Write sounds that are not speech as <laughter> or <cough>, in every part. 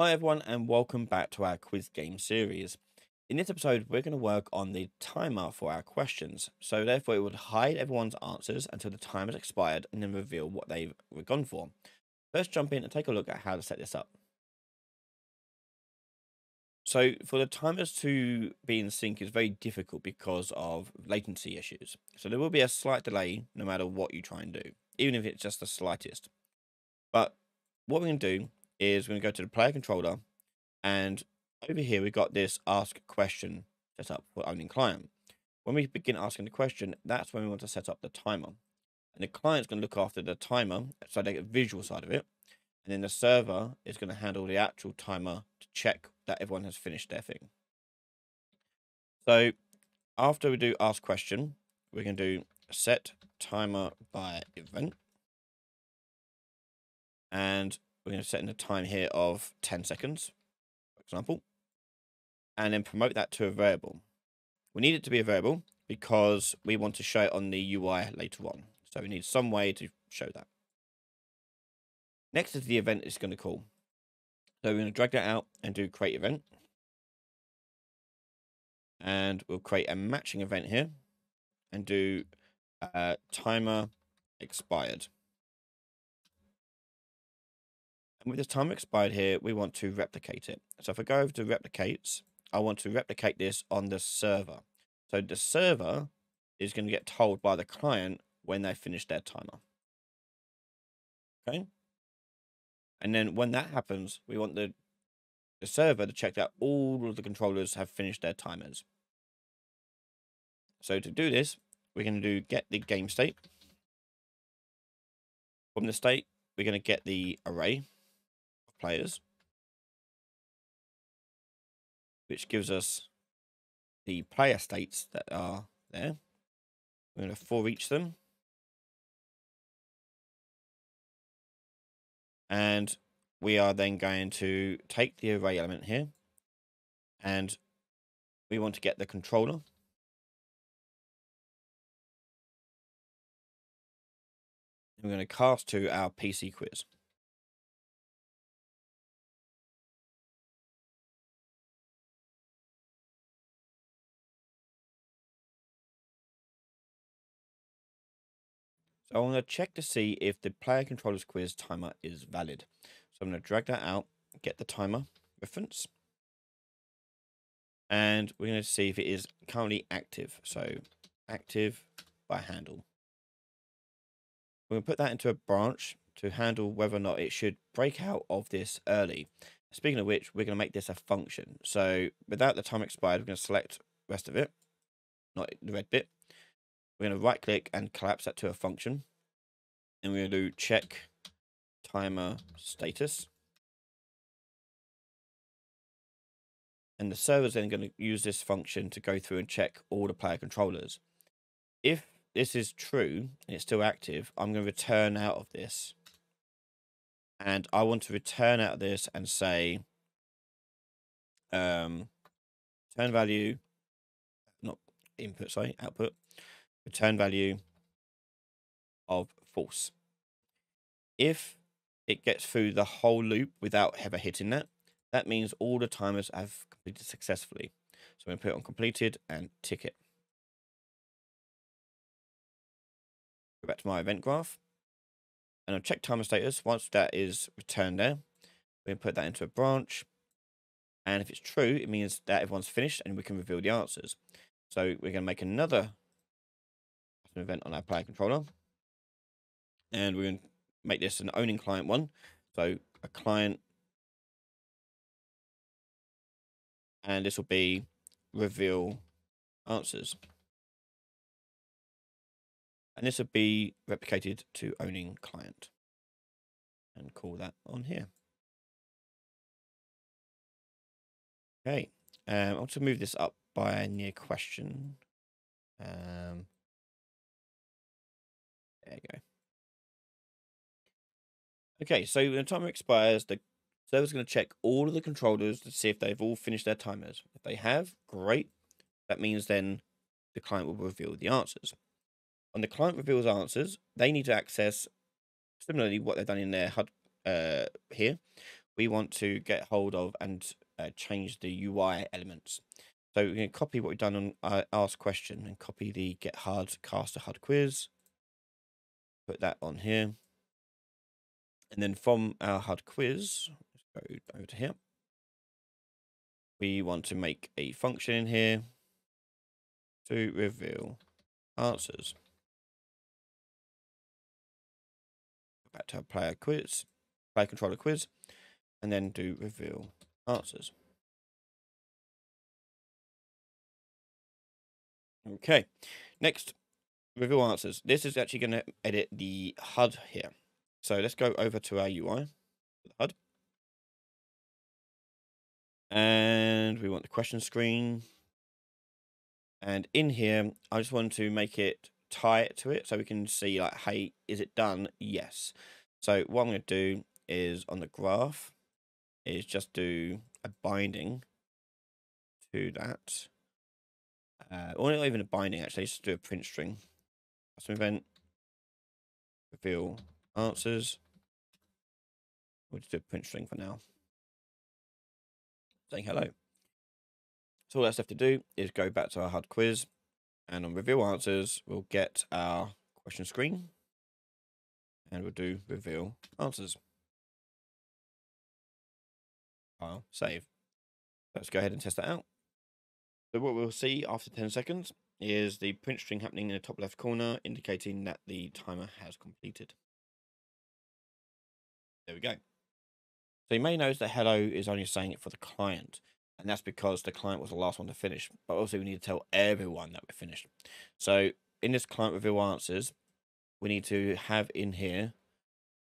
Hi everyone and welcome back to our quiz game series. In this episode we're going to work on the timer for our questions. So therefore it would hide everyone's answers until the time has expired and then reveal what they've gone for. Let's jump in and take a look at how to set this up. So for the timers to be in sync is very difficult because of latency issues. So there will be a slight delay no matter what you try and do, even if it's just the slightest. But what we're going to do is we're going to go to the player controller and over here we've got this ask question set up for owning client. When we begin asking the question, that's when we want to set up the timer. And the client's going to look after the timer, so they get the visual side of it. And then the server is going to handle the actual timer to check that everyone has finished their thing. So after we do ask question, we can do set timer by event. And we're going to set in a time here of 10 seconds, for example, and then promote that to a variable. We need it to be a variable because we want to show it on the UI later on. So we need some way to show that. Next is the event it's going to call. So we're going to drag that out and do create event. And we'll create a matching event here and do uh, timer expired. And with this time expired here, we want to replicate it. So if I go over to replicates, I want to replicate this on the server. So the server is going to get told by the client when they finish their timer. Okay. And then when that happens, we want the, the server to check that all of the controllers have finished their timers. So to do this, we're going to do get the game state. From the state, we're going to get the array players, which gives us the player states that are there. We're going to for each them. And we are then going to take the array element here and we want to get the controller. we're going to cast to our PC quiz. So I want to check to see if the player controllers quiz timer is valid. So I'm going to drag that out, get the timer reference, and we're going to see if it is currently active. So active by handle. We're going to put that into a branch to handle whether or not it should break out of this early. Speaking of which, we're going to make this a function. So without the time expired, we're going to select rest of it, not the red bit. We're going to right click and collapse that to a function. And we're going to do check timer status. And the server is then going to use this function to go through and check all the player controllers. If this is true and it's still active, I'm going to return out of this. And I want to return out of this and say, um, return value, not input, sorry, output, return value of false. If it gets through the whole loop without ever hitting that, that means all the timers have completed successfully. So I'm going to put it on completed and tick it. Go back to my event graph and I'll check timer status. Once that is returned there, we can put that into a branch. And if it's true, it means that everyone's finished and we can reveal the answers. So we're going to make another event on our player controller. And we're going to make this an owning client one. So a client. And this will be reveal answers. And this would be replicated to owning client. And call that on here. Okay. Um, I want to move this up by a near question. Um, there you go. Okay, so when the timer expires, the server's going to check all of the controllers to see if they've all finished their timers. If they have, great. That means then the client will reveal the answers. When the client reveals answers, they need to access similarly what they've done in their HUD uh, here, we want to get hold of and uh, change the UI elements. So we're going to copy what we've done on uh, ask question and copy the get hard a HUD quiz. Put that on here. And then from our HUD quiz, let's go over to here. We want to make a function in here to reveal answers. Back to our player quiz, player controller quiz, and then do reveal answers. Okay, next, reveal answers. This is actually going to edit the HUD here. So let's go over to our UI, HUD. And we want the question screen. And in here, I just want to make it tie it to it so we can see like, hey, is it done? Yes. So what I'm going to do is on the graph is just do a binding to that. Uh, or not even a binding actually, just do a print string. Custom event, reveal answers. We'll just do a print string for now. Saying hello. So all that's left to do is go back to our HUD quiz and on reveal answers, we'll get our question screen and we'll do reveal answers. I'll save. Let's go ahead and test that out. So what we'll see after 10 seconds is the print string happening in the top left corner, indicating that the timer has completed. There we go. So you may notice that hello is only saying it for the client, and that's because the client was the last one to finish. But also we need to tell everyone that we're finished. So in this client reveal answers, we need to have in here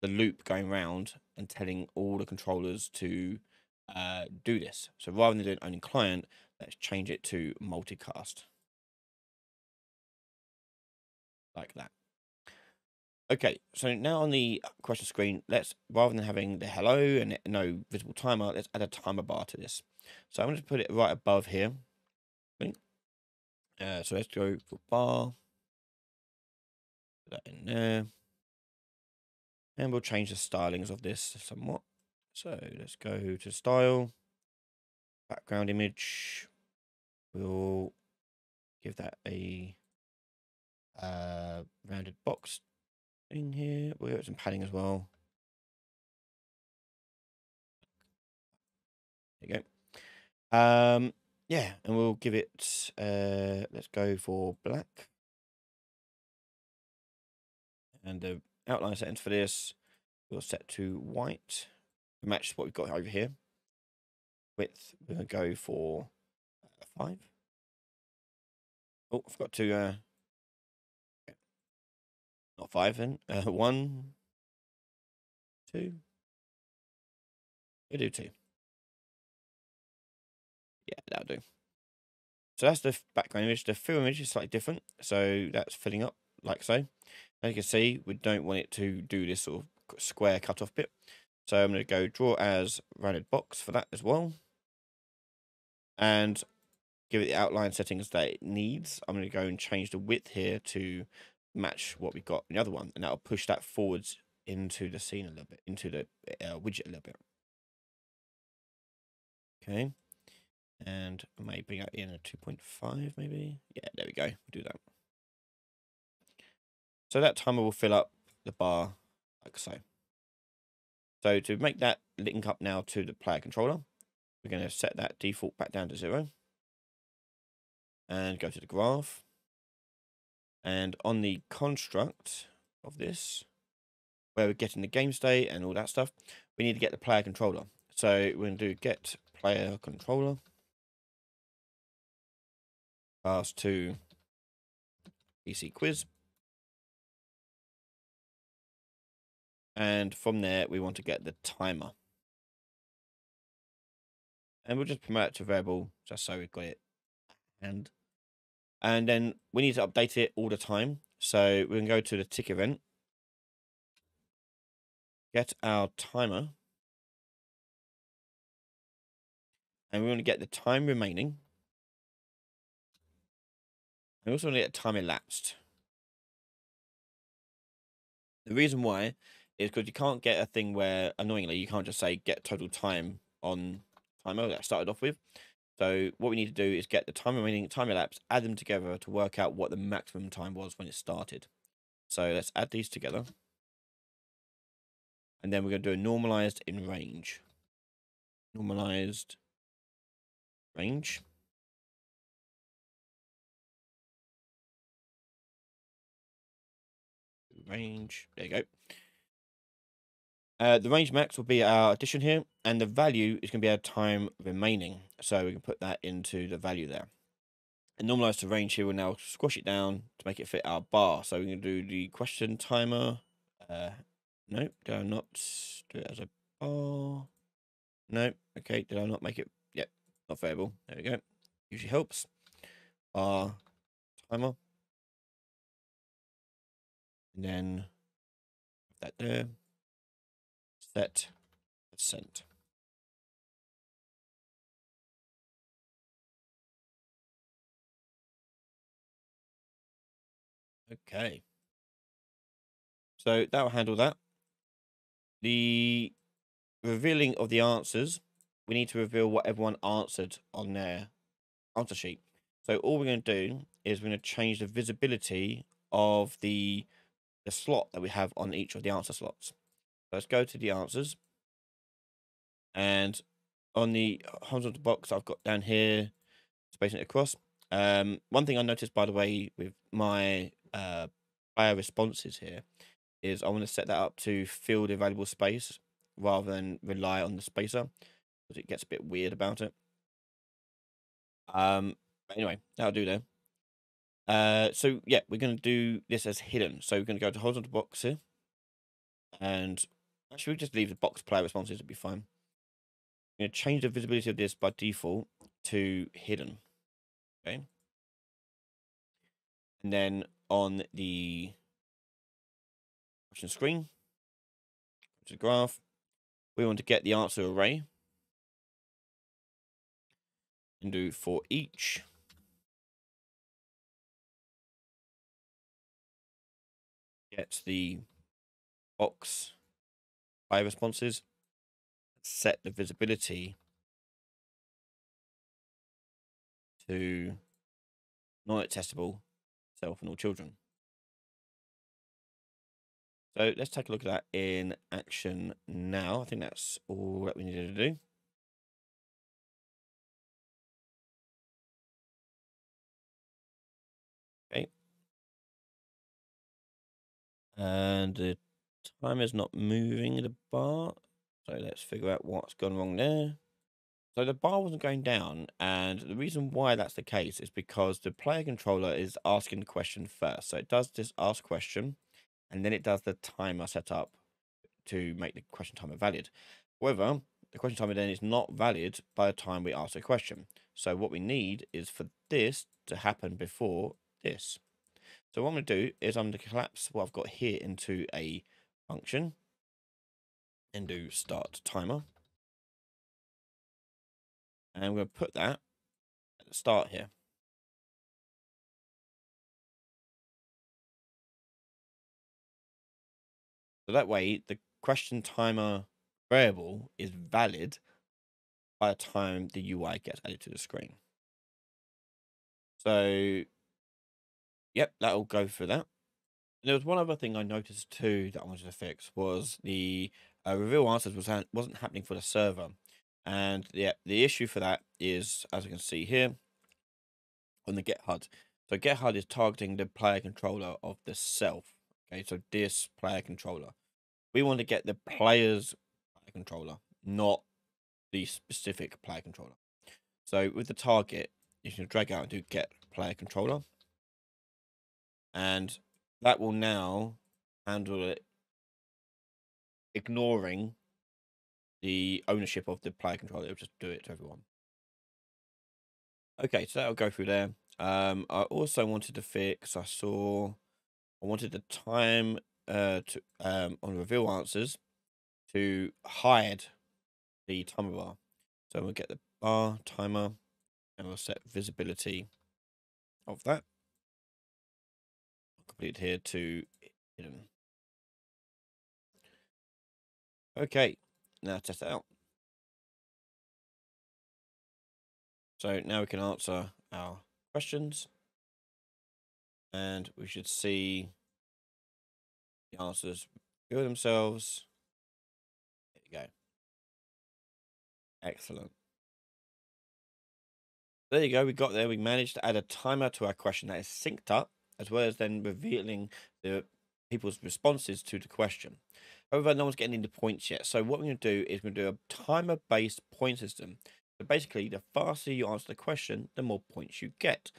the loop going round and telling all the controllers to uh, do this. So rather than doing only client, Let's change it to multicast. Like that. Okay, so now on the question screen, let's, rather than having the hello and no visible timer, let's add a timer bar to this. So I'm going to put it right above here. Uh, so let's go for bar. Put that in there. And we'll change the stylings of this somewhat. So let's go to style, background image, We'll give that a uh, rounded box thing here. We'll get some padding as well. There you go. Um, yeah, and we'll give it, uh, let's go for black. And the outline settings for this, we'll set to white to match what we've got over here. Width, we're going to go for five. Oh, I forgot to, uh, not five then, <laughs> uh, one, two. We do two. Yeah, that'll do. So that's the background image. The fill image is slightly different. So that's filling up like so. As you can see, we don't want it to do this sort of square cut off bit. So I'm going to go draw as rounded box for that as well. And give it the outline settings that it needs. I'm going to go and change the width here to match what we got in the other one, and that'll push that forwards into the scene a little bit, into the uh, widget a little bit. Okay, and I may bring that in a 2.5 maybe. Yeah, there we go. We'll do that. So that timer will fill up the bar like so. So to make that link up now to the player controller, we're going to set that default back down to zero and go to the graph. And on the construct of this, where we're getting the game state and all that stuff, we need to get the player controller. So we're going to do get player controller. Cast to PC quiz. And from there, we want to get the timer. And we'll just promote it to variable just so we've got it and and then we need to update it all the time. So we can go to the tick event, get our timer, and we want to get the time remaining. We also want to get time elapsed. The reason why is because you can't get a thing where annoyingly you can't just say get total time on timer that I started off with. So what we need to do is get the time remaining time elapsed, add them together to work out what the maximum time was when it started. So let's add these together. And then we're going to do a normalized in range. Normalized range. Range. There you go. Uh, the range max will be our addition here, and the value is going to be our time remaining. So we can put that into the value there. And normalize the range here, we'll now squash it down to make it fit our bar. So we're going to do the question timer. Uh, no, did I not do it as a bar? No, okay, did I not make it? Yep, not variable. There we go. Usually helps. Bar timer. And then that there set percent. Okay. So that will handle that. The revealing of the answers, we need to reveal what everyone answered on their answer sheet. So all we're going to do is we're going to change the visibility of the the slot that we have on each of the answer slots. Let's go to the answers. And on the horizontal box I've got down here, spacing it across. Um, one thing I noticed, by the way, with my uh, player responses here, is I want to set that up to fill the available space rather than rely on the spacer, because it gets a bit weird about it. Um, anyway, that'll do there. Uh, so yeah, we're going to do this as hidden. So we're going to go to horizontal box here, and Actually, we just leave the box player responses to be fine. I'm going to change the visibility of this by default to hidden. Okay. And then on the question screen, to the graph, we want to get the answer array and do for each get the box player responses, set the visibility to not testable self and all children. So let's take a look at that in action now. I think that's all that we needed to do. Okay. And the Time is not moving the bar. So let's figure out what's gone wrong there. So the bar wasn't going down, and the reason why that's the case is because the player controller is asking the question first. So it does this ask question, and then it does the timer setup to make the question timer valid. However, the question timer then is not valid by the time we ask the question. So what we need is for this to happen before this. So what I'm going to do is I'm going to collapse what I've got here into a function and do start timer. And I'm going to put that at the start here. So that way the question timer variable is valid by the time the UI gets added to the screen. So, yep, that'll go for that there was one other thing I noticed too that I wanted to fix was the uh, reveal answers was wasn't happening for the server, and yeah, the issue for that is as you can see here on the get HUD. So get HUD is targeting the player controller of the self. Okay, so this player controller, we want to get the player's player controller, not the specific player controller. So with the target, you can drag out and do get player controller, and that will now handle it, ignoring the ownership of the player controller. It'll just do it to everyone. Okay, so that'll go through there. Um, I also wanted to fix. I saw. I wanted the time uh to um on reveal answers to hide the timer bar. So we'll get the bar timer and we'll set visibility of that complete here to. Okay, now test it out. So now we can answer our questions and we should see the answers reveal themselves. There you go. Excellent. There you go. We got there. We managed to add a timer to our question that is synced up, as well as then revealing the people's responses to the question. However, no one's getting into points yet. So what we're going to do is we're going to do a timer-based point system. So basically, the faster you answer the question, the more points you get.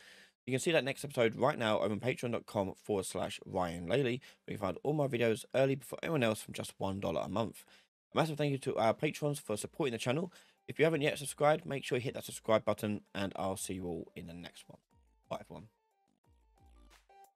You can see that next episode right now over on patreon.com forward slash Ryan Laley, where you find all my videos early before anyone else from just $1 a month. A massive thank you to our patrons for supporting the channel. If you haven't yet subscribed, make sure you hit that subscribe button, and I'll see you all in the next one. Bye, everyone.